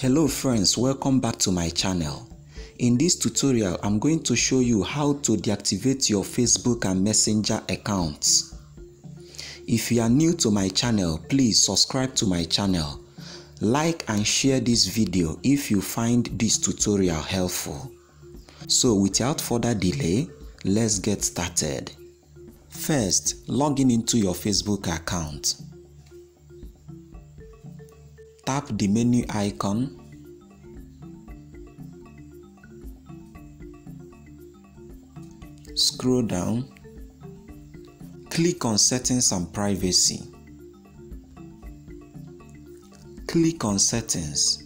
Hello friends, welcome back to my channel. In this tutorial, I'm going to show you how to deactivate your Facebook and Messenger accounts. If you are new to my channel, please subscribe to my channel. Like and share this video if you find this tutorial helpful. So without further delay, let's get started. First, login into your Facebook account. Tap the menu icon. Scroll down. Click on Settings and Privacy. Click on Settings.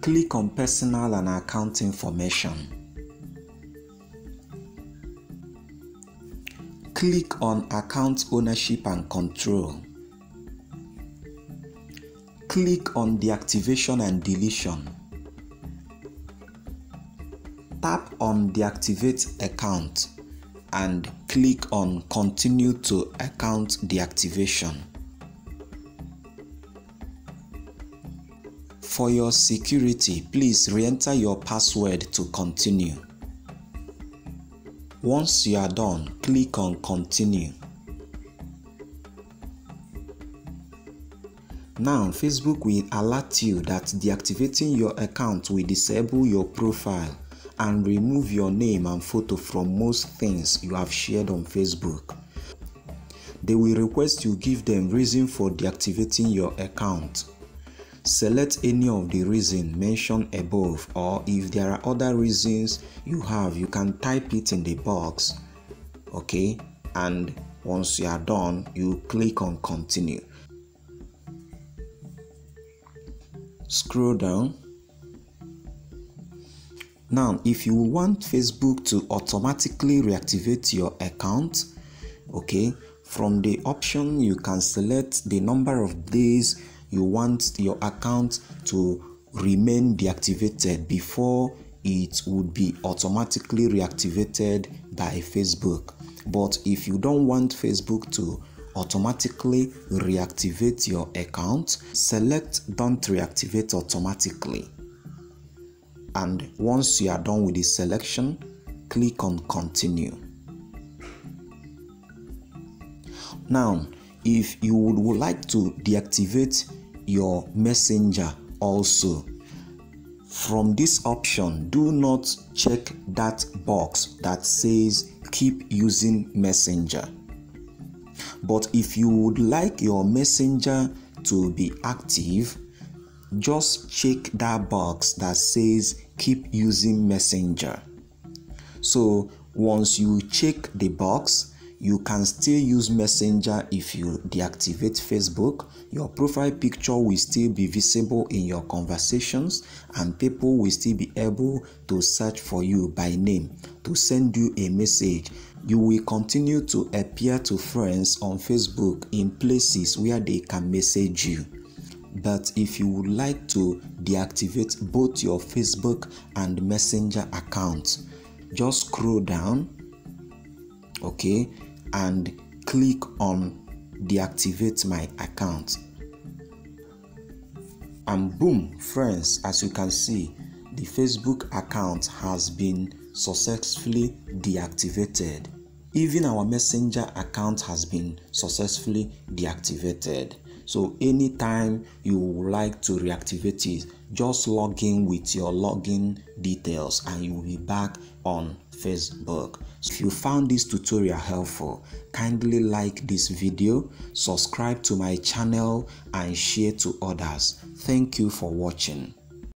Click on Personal and Account Information. Click on Account Ownership and Control. Click on Deactivation and Deletion. Tap on Deactivate Account and click on Continue to Account Deactivation. For your security, please re-enter your password to continue. Once you are done, click on Continue. Now, Facebook will alert you that deactivating your account will disable your profile and remove your name and photo from most things you have shared on Facebook. They will request you give them reason for deactivating your account. Select any of the reasons mentioned above or if there are other reasons you have, you can type it in the box. Okay, and once you are done, you click on continue. Scroll down. Now, if you want Facebook to automatically reactivate your account, okay, from the option you can select the number of days you want your account to remain deactivated before it would be automatically reactivated by Facebook. But if you don't want Facebook to automatically reactivate your account, select Don't Reactivate Automatically. And once you are done with the selection, click on Continue. Now, if you would like to deactivate your messenger also. From this option do not check that box that says keep using messenger. But if you would like your messenger to be active just check that box that says keep using messenger. So once you check the box you can still use messenger if you deactivate facebook. Your profile picture will still be visible in your conversations and people will still be able to search for you by name to send you a message. You will continue to appear to friends on facebook in places where they can message you. But if you would like to deactivate both your facebook and messenger accounts just scroll down okay and click on deactivate my account. And boom friends as you can see the facebook account has been successfully deactivated. Even our messenger account has been successfully deactivated so anytime you would like to reactivate it just log in with your login details and you will be back on facebook. If you found this tutorial helpful kindly like this video subscribe to my channel and share to others. Thank you for watching